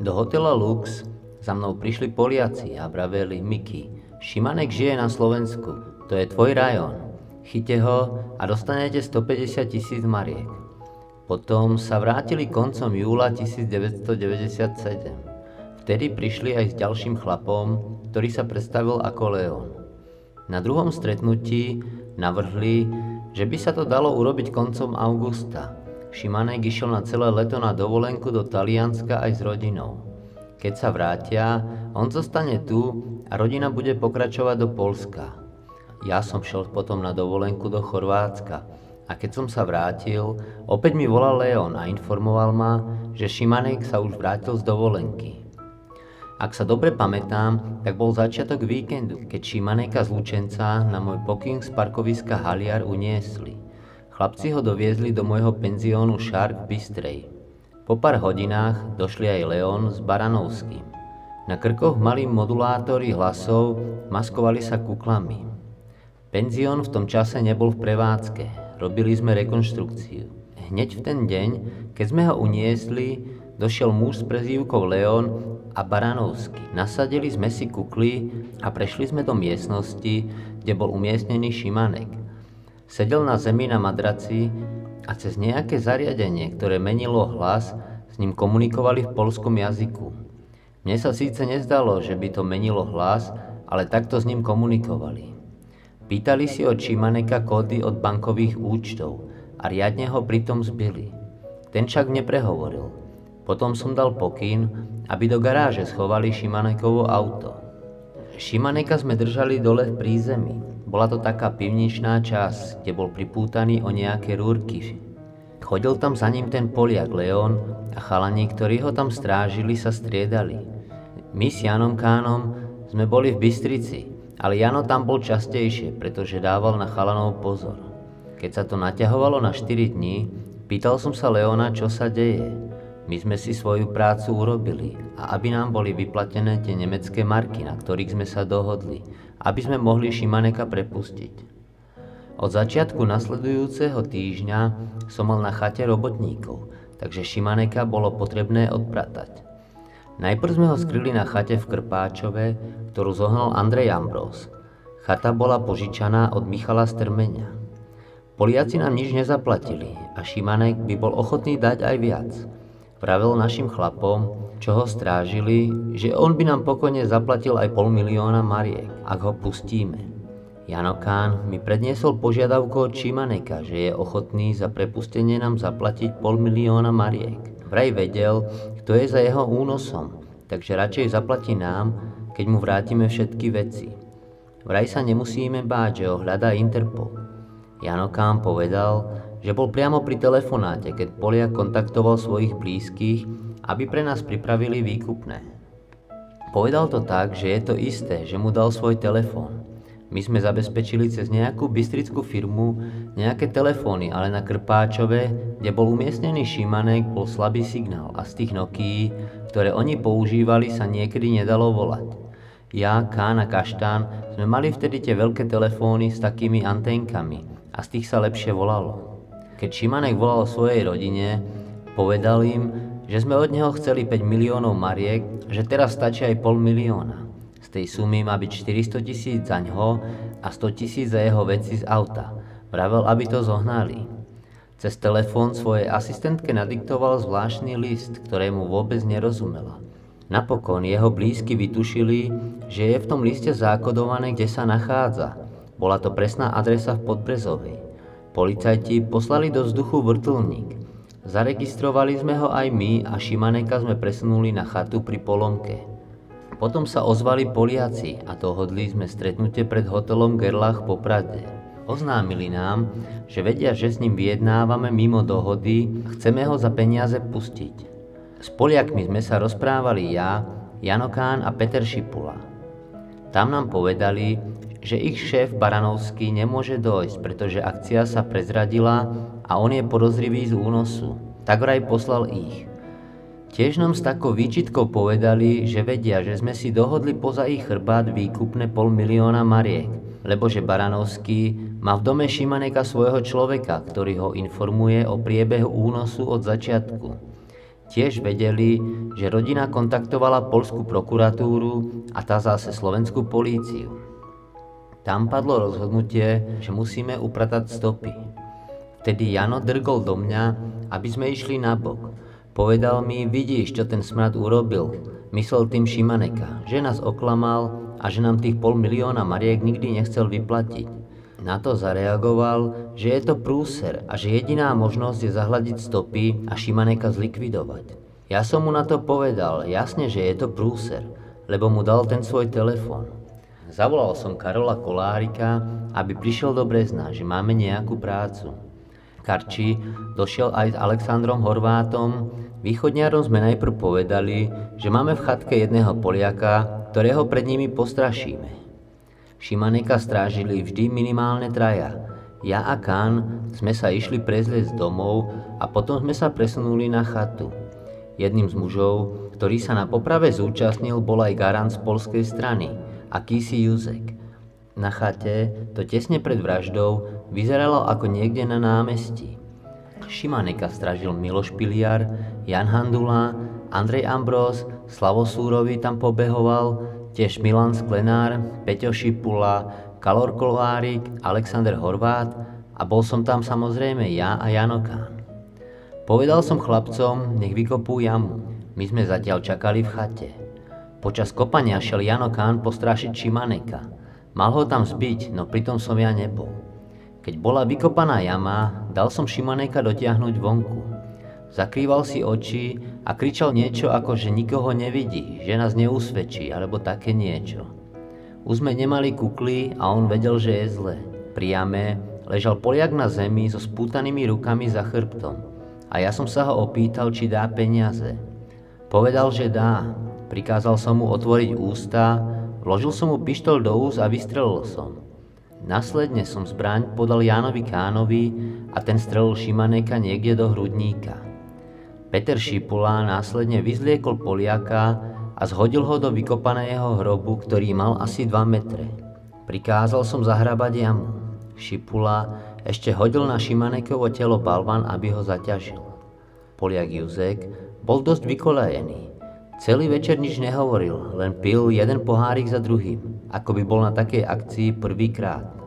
Do hotela Lux za mnou prišli Poliaci a vraveli Miki, Šimanek žije na Slovensku, to je tvoj rajón. Chyte ho a dostanete 150 tisíc mariek. Potom sa vrátili koncom júla 1997. Vtedy prišli aj s ďalším chlapom, ktorý sa predstavil ako Leon. Na druhom stretnutí navrhli, že by sa to dalo urobiť koncom augusta. Šimanek išiel na celé leto na dovolenku do Talianska aj s rodinou. Keď sa vrátia, on zostane tu a rodina bude pokračovať do Polska. Ja som šiel potom na dovolenku do Chorvátska a keď som sa vrátil, opäť mi volal Leon a informoval ma, že Šimanek sa už vrátil z dovolenky. Ak sa dobre pamätám, tak bol začiatok víkendu, keď Šimaneka z Lučenca na môj pokyn z parkoviska Haliar uniesli. Chlapci ho doviezli do môjho penziónu Shark v Bystrej. Po pár hodinách došli aj Leon s Baranovským. Na krkoch mali modulátory hlasov, maskovali sa kuklami. Penzión v tom čase nebol v prevádzke, robili sme rekonštrukciu. Hneď v ten deň, keď sme ho uniesli, došiel muž s prezývkou Leon a Baranovský. Nasadili sme si kukly a prešli sme do miestnosti, kde bol umiestnený Šimanek. Sedel na zemi na madraci a cez nejaké zariadenie, ktoré menilo hlas, s ním komunikovali v polskom jazyku. Mne sa síce nezdalo, že by to menilo hlas, ale takto s ním komunikovali. Pýtali si od Čimaneka kódy od bankových účtov a riadne ho pritom zbili. Ten však neprehovoril. Potom som dal pokyn, aby do garáže schovali Šimanekovo auto. Šimaneka sme držali dole v prízemí, bola to taká pivničná časť, kde bol pripútaný o nejaké rúrky. Chodil tam za ním ten Poliak Leon a chalani, ktorí ho tam strážili, sa striedali. My s Janom Kánom sme boli v Bystrici, ale Jano tam bol častejšie, pretože dával na chalanov pozor. Keď sa to naťahovalo na 4 dní, pýtal som sa Leona, čo sa deje. My sme si svoju prácu urobili a aby nám boli vyplatené tie nemecké marky, na ktorých sme sa dohodli, aby sme mohli Šimaneka prepustiť. Od začiatku nasledujúceho týždňa som mal na chate robotníkov, takže Šimaneka bolo potrebné odpratať. Najprv sme ho skryli na chate v Krpáčove, ktorú zohnal Andrej Ambrós. Chata bola požičaná od Michala Strmeňa. Poliaci nám nič nezaplatili a Šimanek by bol ochotný dať aj viac. Pravil našim chlapom, čo ho strážili, že on by nám pokojne zaplatil aj pol milióna mariek, ak ho pustíme. Jano Kán mi predniesol požiadavku od Čimaneka, že je ochotný za prepustenie nám zaplatiť pol milióna mariek. Vraj vedel, kto je za jeho únosom, takže radšej zaplatí nám, keď mu vrátime všetky veci. Vraj sa nemusíme báť, že ho hľadá Interpol. Jano Kán povedal, že bol priamo pri telefonáte, keď Poliak kontaktoval svojich blízkych aby pre nás pripravili výkupné. Povedal to tak, že je to isté, že mu dal svoj telefón. My sme zabezpečili cez nejakú bystrickú firmu nejaké telefóny, ale na Krpáčove, kde bol umiestnený Šimanek, bol slabý signál a z tých Nokií, ktoré oni používali, sa niekedy nedalo volať. Ja, Kán a Kaštán sme mali vtedy tie veľké telefóny s takými anténkami a z tých sa lepšie volalo. Keď Šimanek volal svojej rodine, povedal im, že sme od neho chceli 5 miliónov mariek, že teraz stačí aj pol milióna. Z tej sumy má byť 400 tisíc za ňo a 100 tisíc za jeho veci z auta. Vravel, aby to zohnali. Cez telefón svojej asistentke nadiktoval zvláštny list, ktorému vôbec nerozumela. Napokon jeho blízky vytušili, že je v tom liste zákodované, kde sa nachádza. Bola to presná adresa v Podbrezovej. Policajti poslali do vzduchu vrtulník. Zaregistrovali sme ho aj my a Šimaneka sme presunuli na chatu pri Polomke. Potom sa ozvali Poliaci a dohodli sme stretnutie pred hotelom Gerlach po Prade. Oznámili nám, že vedia, že s ním vyjednávame mimo dohody a chceme ho za peniaze pustiť. S Poliakmi sme sa rozprávali ja, Janokán a Peter Šipula. Tam nám povedali, že ich šéf Baranovský nemôže dojsť, pretože akcia sa prezradila a on je podozrivý z únosu. Tak vraj poslal ich. Tiež nám s takou výčitkou povedali, že vedia, že sme si dohodli poza ich chrbát výkupné pol milióna mariek, lebo že Baranovský má v dome Šimaneka svojho človeka, ktorý ho informuje o priebehu únosu od začiatku. Tiež vedeli, že rodina kontaktovala polskú prokuratúru a tá zase slovenskú políciu. Tam padlo rozhodnutie, že musíme upratať stopy. Vtedy Jano drgol do mňa, aby sme išli na bok. Povedal mi, vidíš, čo ten smrad urobil. Myslel tým Šimaneka, že nás oklamal a že nám tých pol milióna mariek nikdy nechcel vyplatiť. Na to zareagoval, že je to prúser a že jediná možnosť je zahladiť stopy a Šimaneka zlikvidovať. Ja som mu na to povedal, jasne, že je to prúser, lebo mu dal ten svoj telefón. Zavolal som Karola Kolárika, aby prišiel do Brezna, že máme nejakú prácu. Karči došiel aj s Alexandrom Horvátom. Východňarom sme najprv povedali, že máme v chatke jedného Poliaka, ktorého pred nimi postrašíme. Šimaneka strážili vždy minimálne traja. Ja a Kán sme sa išli prezliecť domov a potom sme sa presunuli na chatu. Jedným z mužov, ktorý sa na poprave zúčastnil, bol aj garant z polskej strany, akýsi Juzek. Na chate to tesne pred vraždou vyzeralo ako niekde na námestí. Šimaneka stražil Miloš Piliar, Jan Handula, Andrej Ambrós, Slavosúrovi tam pobehoval, tiež Milan Sklenár, Peťo Šipula, Kalor Kolvárik, Alexander Horvát a bol som tam samozrejme ja a Jano Kán. Povedal som chlapcom, nech vykopú jamu. My sme zatiaľ čakali v chate. Počas kopania šel Jano Kán postrašiť Šimaneka. Mal ho tam zbiť, no pritom som ja nebol. Keď bola vykopaná jama, dal som Šimaneka dotiahnuť vonku. Zakrýval si oči a kričal niečo ako, že nikoho nevidí, že nás neusvedčí, alebo také niečo. Už sme nemali kukly a on vedel, že je zle. Pri jame ležal Poliak na zemi so spútanými rukami za chrbtom a ja som sa ho opýtal, či dá peniaze. Povedal, že dá. Prikázal som mu otvoriť ústa, vložil som mu pištol do úst a vystrelil som. Následne som zbraň podal Jánovi Kánovi a ten strelil Šimaneka niekde do hrudníka. Peter Šipula následne vyzliekol Poliaka a zhodil ho do vykopaného hrobu, ktorý mal asi 2 metre. Prikázal som zahrabať jamu. Šipula ešte hodil na Šimanekovo telo balvan, aby ho zaťažil. Poliak Juzek bol dosť vykolajený. Celý večer nič nehovoril, len pil jeden pohárik za druhým, ako by bol na takej akcii prvýkrát.